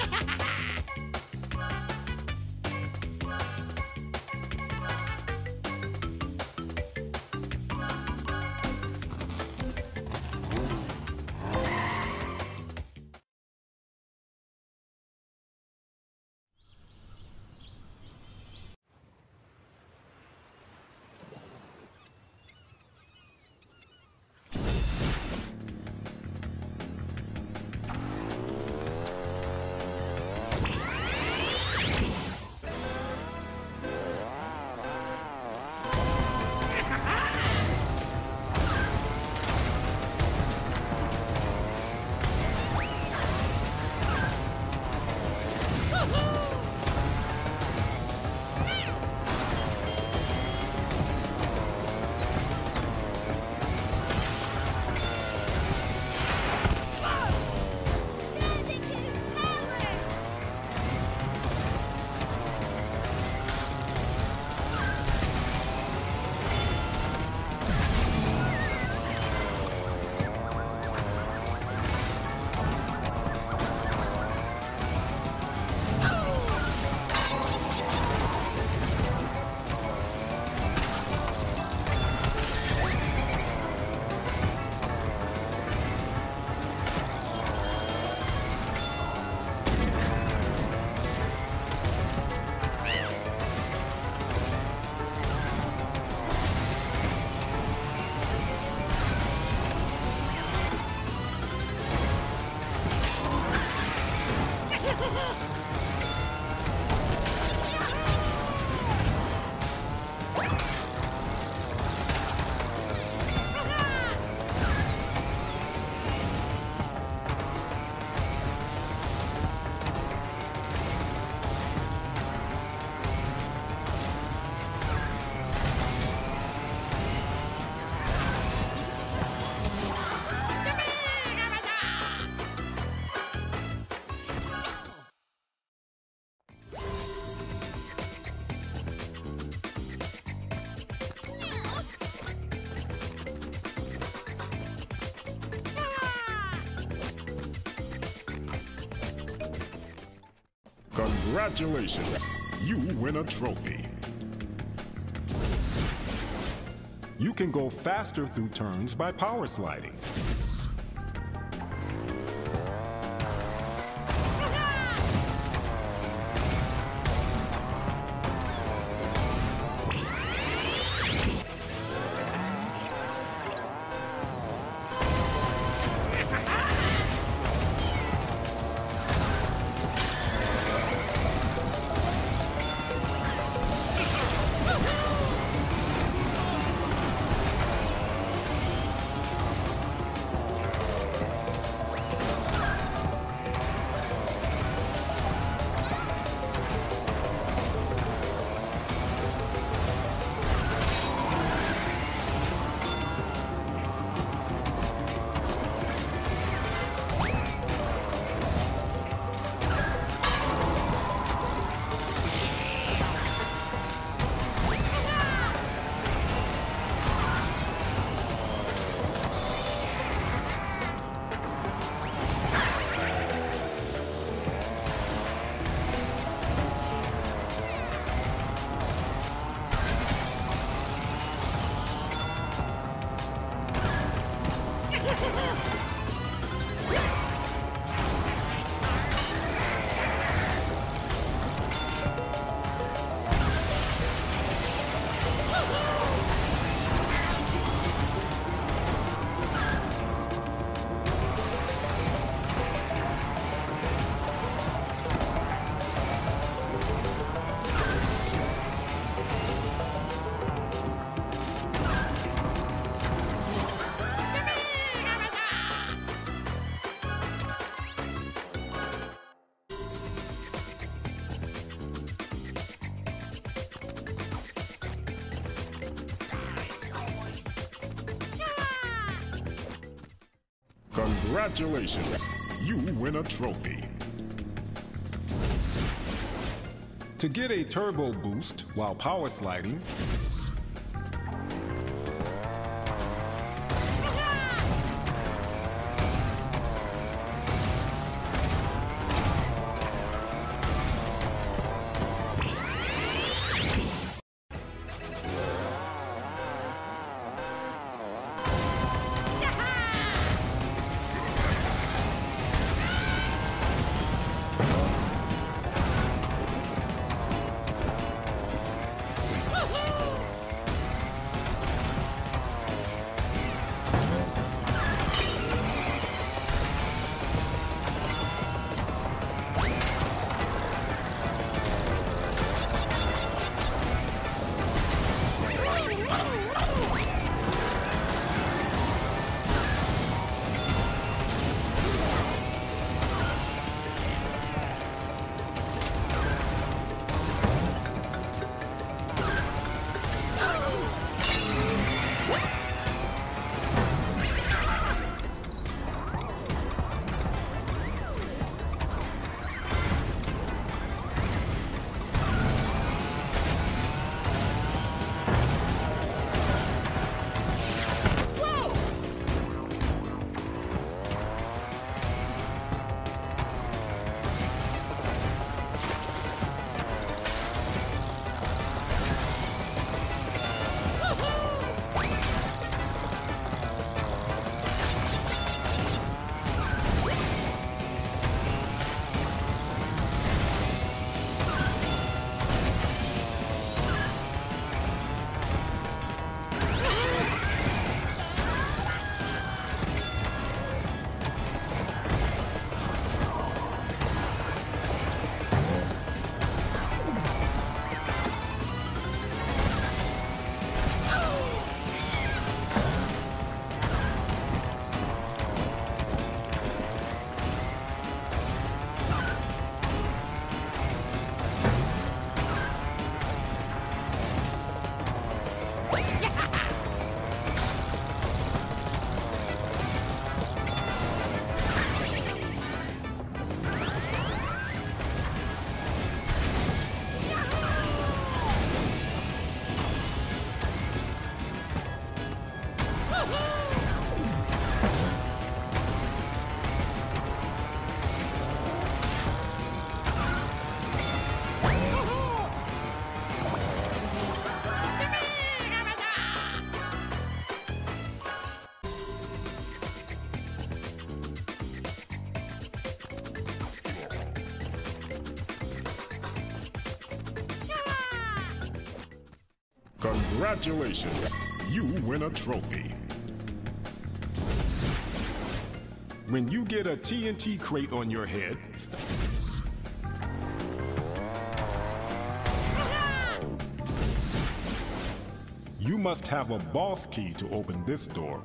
Ha ha ha! Congratulations! You win a trophy. You can go faster through turns by power sliding. Congratulations! You win a trophy. To get a turbo boost while power sliding, Congratulations, you win a trophy. When you get a TNT crate on your head, you must have a boss key to open this door.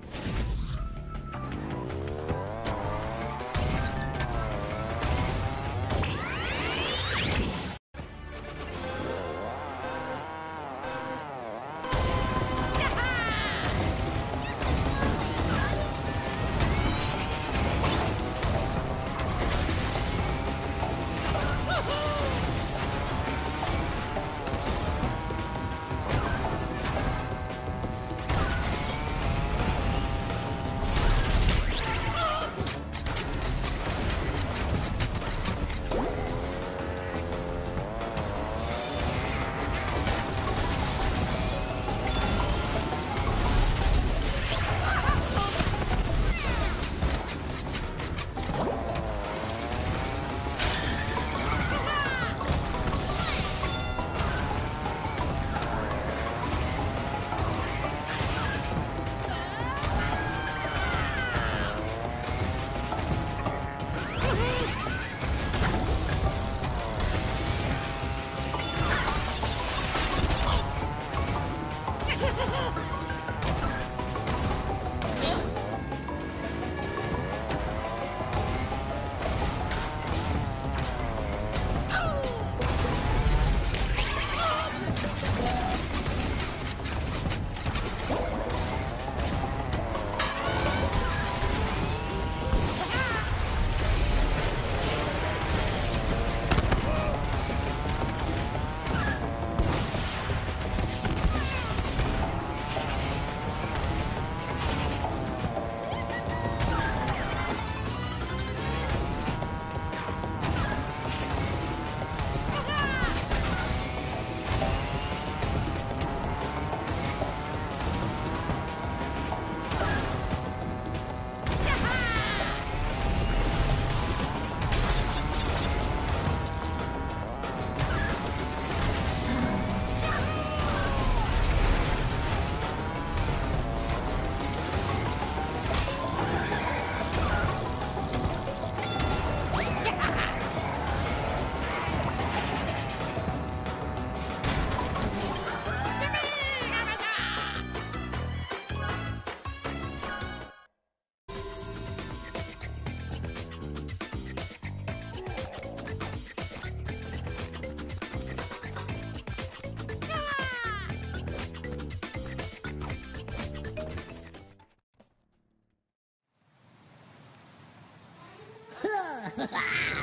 Ha ha ha!